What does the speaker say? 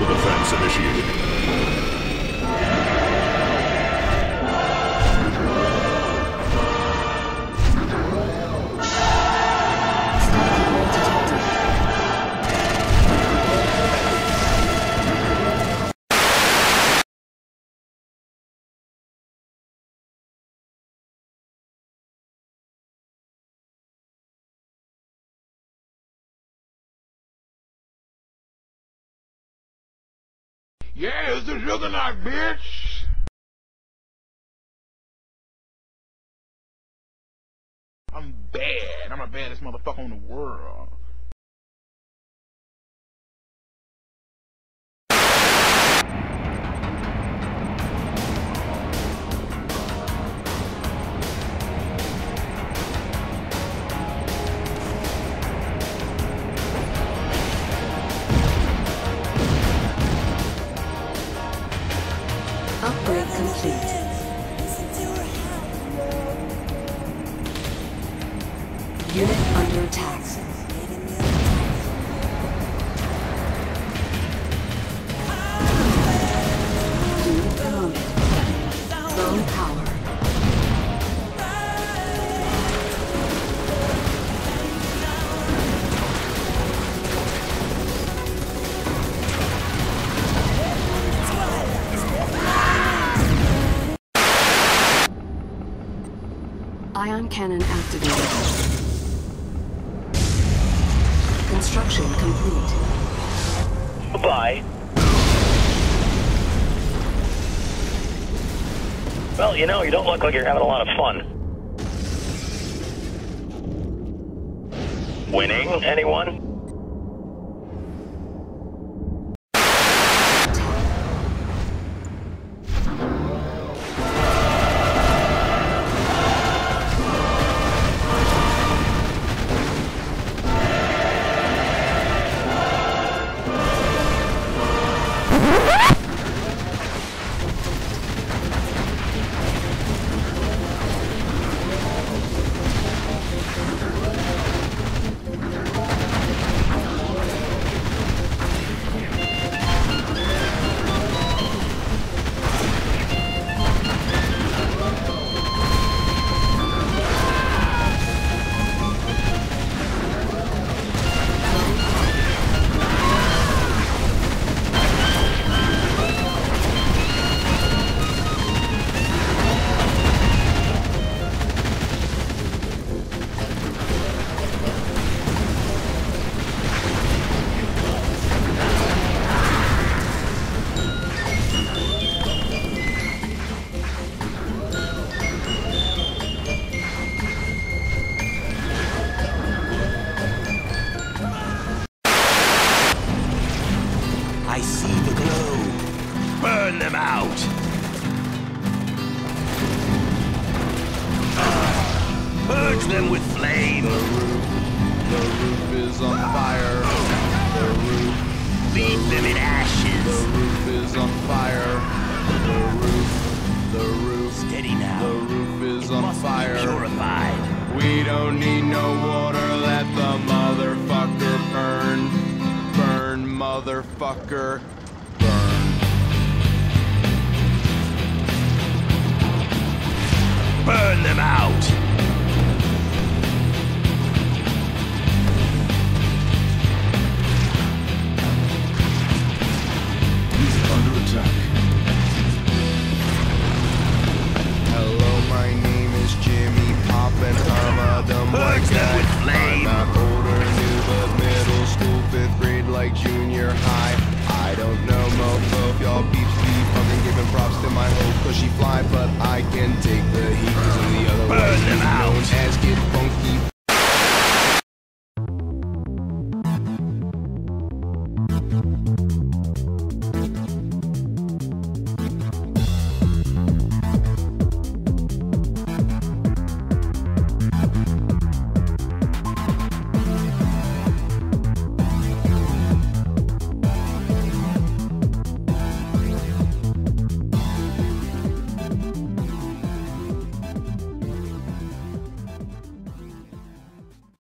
Global defense initiated. Yeah, it's the Juggernaut, bitch! I'm bad. I'm the baddest motherfucker in the world. Upgrade complete. Unit under attack. Cannon activated. Construction complete. Goodbye. Well, you know, you don't look like you're having a lot of fun. Winning, anyone? Them with flame. The roof the roof is on fire. The roof, Leave them in ashes. the roof is on fire. The roof, the roof, Steady now. the roof is It on must be fire. purified. We don't need no water. Let the motherfucker burn. Burn, motherfucker. Burn. Burn them out. Take the heat, cause I'm the other Burn way, them out.